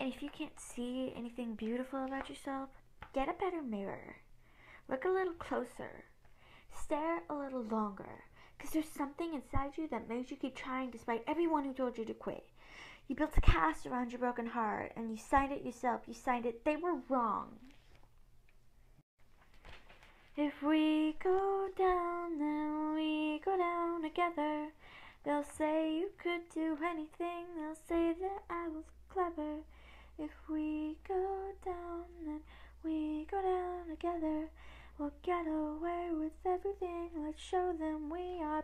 And if you can't see anything beautiful about yourself, get a better mirror. Look a little closer. Stare a little longer. Because there's something inside you that makes you keep trying despite everyone who told you to quit. You built a cast around your broken heart and you signed it yourself. You signed it. They were wrong. If we go down, then we go down together. They'll say you could do anything. They'll say that I was clever. If we go down, then we go down together. We'll get away with everything. Let's show them we are.